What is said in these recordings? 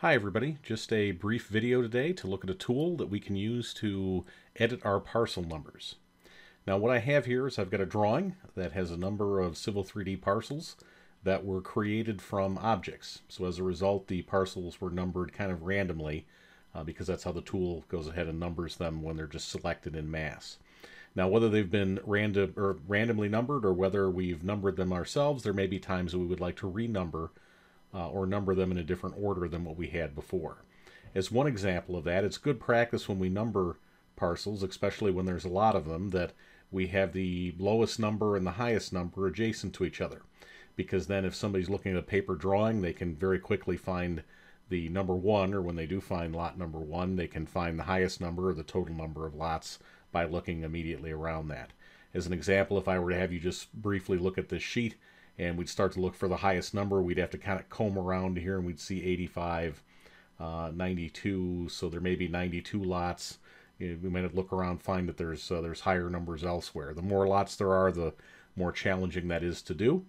Hi everybody, just a brief video today to look at a tool that we can use to edit our parcel numbers. Now what I have here is I've got a drawing that has a number of Civil 3D parcels that were created from objects. So as a result the parcels were numbered kind of randomly uh, because that's how the tool goes ahead and numbers them when they're just selected in mass. Now whether they've been random or randomly numbered or whether we've numbered them ourselves, there may be times we would like to renumber uh, or number them in a different order than what we had before. As one example of that, it's good practice when we number parcels, especially when there's a lot of them, that we have the lowest number and the highest number adjacent to each other. Because then if somebody's looking at a paper drawing, they can very quickly find the number one, or when they do find lot number one, they can find the highest number or the total number of lots by looking immediately around that. As an example, if I were to have you just briefly look at this sheet, and we'd start to look for the highest number. We'd have to kind of comb around here and we'd see 85, uh, 92, so there may be 92 lots. You know, we might look around find that there's uh, there's higher numbers elsewhere. The more lots there are, the more challenging that is to do.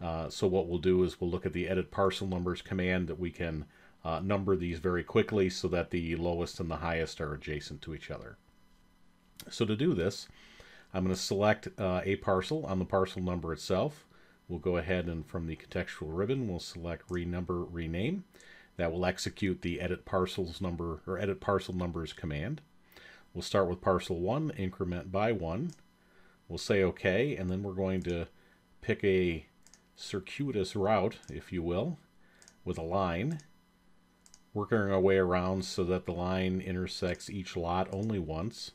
Uh, so what we'll do is we'll look at the edit parcel numbers command that we can uh, number these very quickly so that the lowest and the highest are adjacent to each other. So to do this, I'm going to select uh, a parcel on the parcel number itself. We'll go ahead and from the contextual ribbon, we'll select renumber rename. That will execute the edit parcels number or edit parcel numbers command. We'll start with parcel one, increment by one. We'll say okay, and then we're going to pick a circuitous route, if you will, with a line, working our way around so that the line intersects each lot only once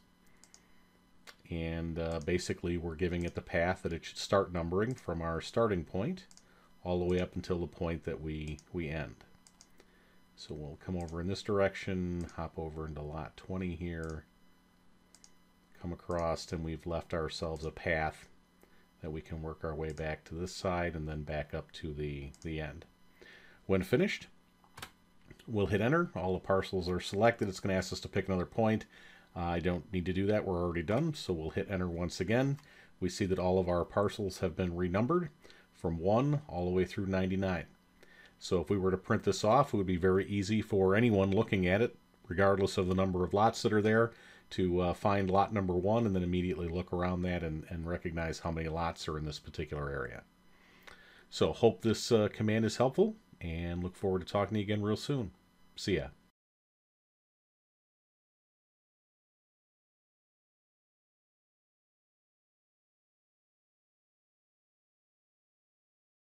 and uh, basically we're giving it the path that it should start numbering from our starting point all the way up until the point that we we end. So we'll come over in this direction hop over into lot 20 here come across and we've left ourselves a path that we can work our way back to this side and then back up to the the end. When finished we'll hit enter. All the parcels are selected. It's going to ask us to pick another point I don't need to do that, we're already done, so we'll hit enter once again. We see that all of our parcels have been renumbered from 1 all the way through 99. So if we were to print this off, it would be very easy for anyone looking at it, regardless of the number of lots that are there, to uh, find lot number 1 and then immediately look around that and, and recognize how many lots are in this particular area. So hope this uh, command is helpful, and look forward to talking to you again real soon. See ya.